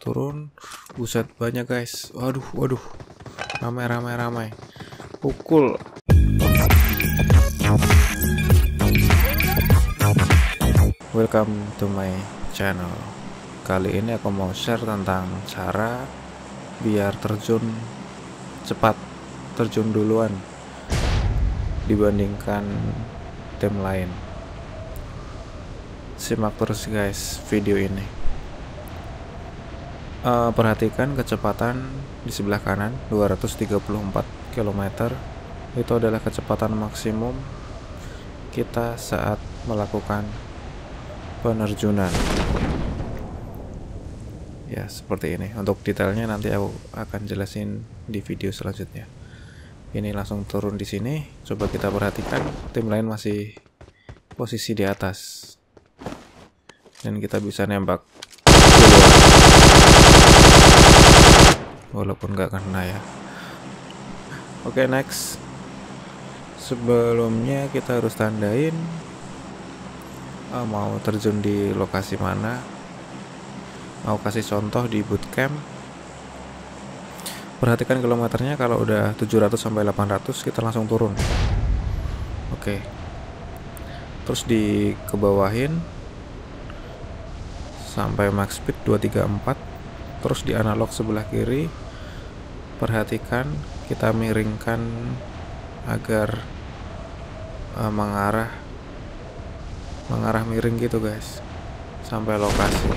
turun. Buset banyak guys. Waduh waduh. Ramai ramai ramai. Pukul. Welcome to my channel. Kali ini aku mau share tentang cara biar terjun cepat. Terjun duluan dibandingkan tim lain. Simak terus guys video ini uh, perhatikan kecepatan di sebelah kanan 234 km itu adalah kecepatan maksimum kita saat melakukan penerjunan. Ya seperti ini. Untuk detailnya nanti aku akan jelasin di video selanjutnya. Ini langsung turun di sini. Coba kita perhatikan tim lain masih posisi di atas. Dan kita bisa nembak walaupun nggak kena ya. Oke okay, next. Sebelumnya kita harus tandain oh, mau terjun di lokasi mana. Mau kasih contoh di bootcamp. Perhatikan kilometernya kalau udah 700 sampai 800 kita langsung turun. Oke. Okay. terus di kebawahin sampai max speed 234 terus di analog sebelah kiri perhatikan kita miringkan agar uh, mengarah mengarah miring gitu guys sampai lokasi.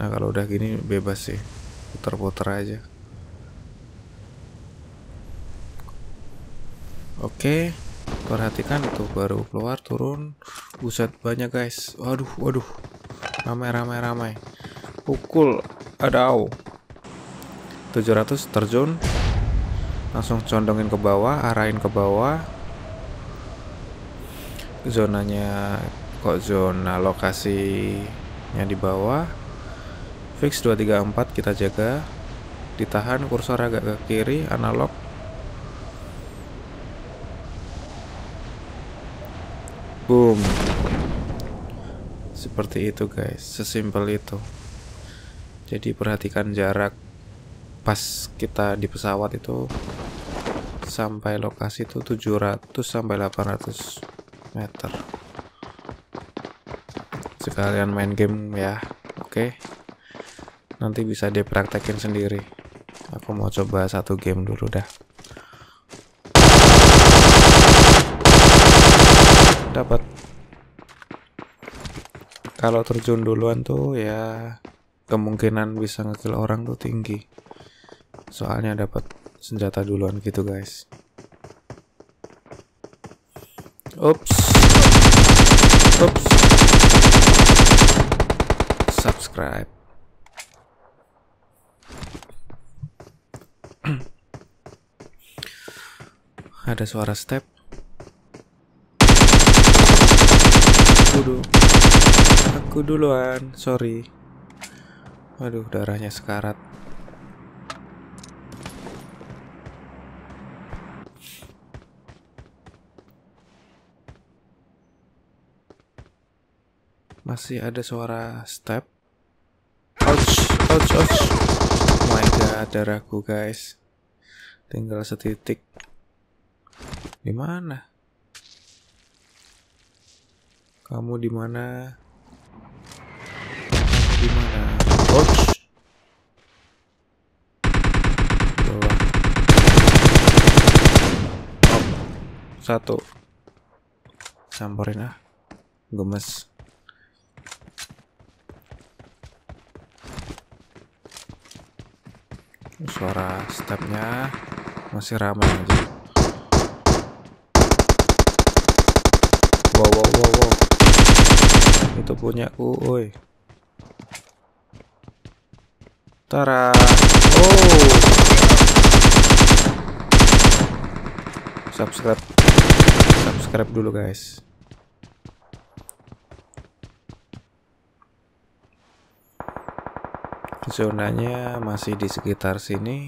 Nah kalau udah gini bebas sih puter-puter aja. Oke perhatikan itu baru keluar turun. Buset banyak guys. Waduh waduh. Ramai ramai ramai pukul adau. 700 terjun. Langsung condongin ke bawah arahin ke bawah. Zonanya kok zona lokasinya di bawah. Fix 234 kita jaga. Ditahan kursor agak ke kiri analog. Boom. Seperti itu guys, sesimpel itu. Jadi perhatikan jarak pas kita di pesawat itu sampai lokasi itu 700 sampai 800 meter. Sekalian main game ya. Oke. Nanti bisa dipraktekin sendiri. Aku mau coba satu game dulu dah. dapat kalau terjun duluan tuh ya kemungkinan bisa ngekill orang tuh tinggi. Soalnya dapat senjata duluan gitu guys. Ups. Ups. Subscribe. Ada suara step. Aku dulu aku duluan sorry waduh darahnya sekarat. Masih ada suara step. Ouch ouch ouch. Oh my god darahku guys. Tinggal setitik. Di mana? Kamu di mana? Ouch. Satu. Samperin ah. Gemes. Suara stepnya masih ramai aja. Wow, wow, wow, wow itu punya ku oi Tara. Oh. Subscribe. Subscribe dulu guys. Zonanya masih di sekitar sini.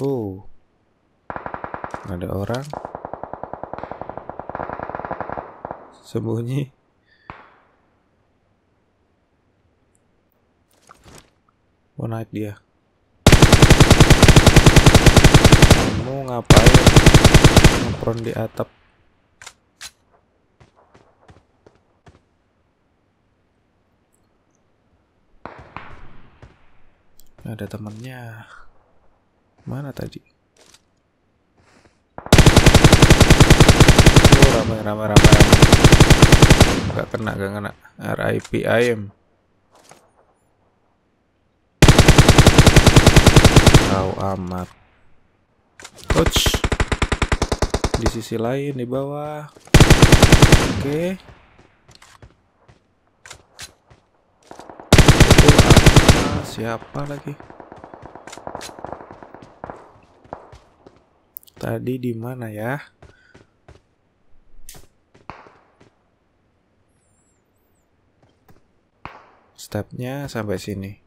Oh. Ada orang sembunyi. Mau naik dia. Kamu ngapain? Ngepron di atap. Ada temennya. Mana tadi oh ramai ramai ramai ramai gak kena gak kena. RIP ayam tahu amat. Coach. Di sisi lain di bawah. Oke. Siapa lagi? Tadi di mana ya? Stepnya sampai sini.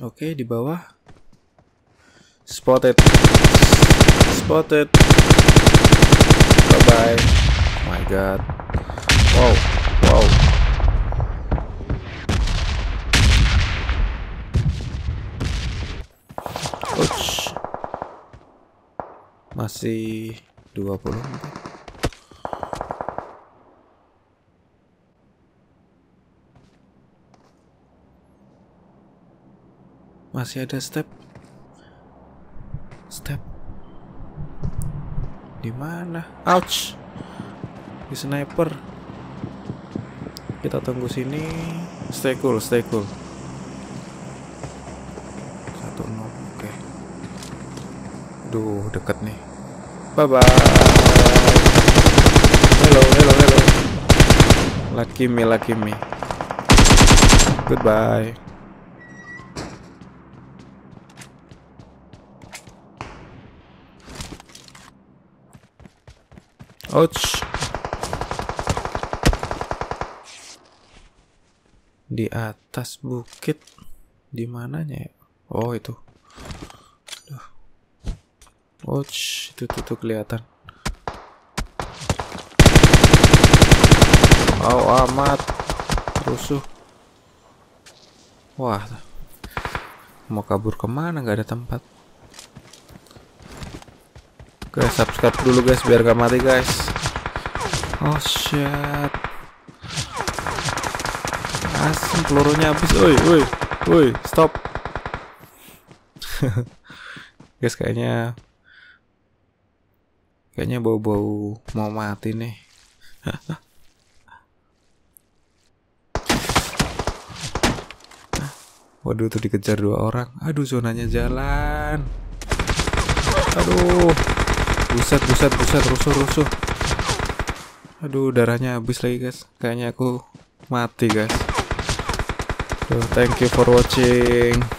Oke, di bawah. Spotted. Spotted. Bye-bye my god. Wow, wow. Ouch. Masih 20 Masih ada step. Step. Di mana? Ouch. Di sniper. Kita tunggu sini. Stay cool stay cool. Satu nol. Oke. Okay. duh deket nih. Bye bye hello hello hello. Lucky me lucky me. Goodbye Ouch. di atas bukit di mananya ya? Oh itu. Oh itu tuh, tuh kelihatan. Oh amat. Rusuh. Wah. Mau kabur ke mana? Nggak ada tempat guys subscribe dulu guys biar gak mati guys oh shit Asem pelurunya habis. Woi, woi. Woi, stop. Guys, kayaknya kayaknya bau-bau mau mati nih. Waduh, tuh dikejar dua orang. Aduh, zonanya jalan. Aduh. Buset, buset, buset, rusuh, rusuh. Aduh, darahnya habis lagi, guys. Kayaknya aku mati, guys. So thank you for watching.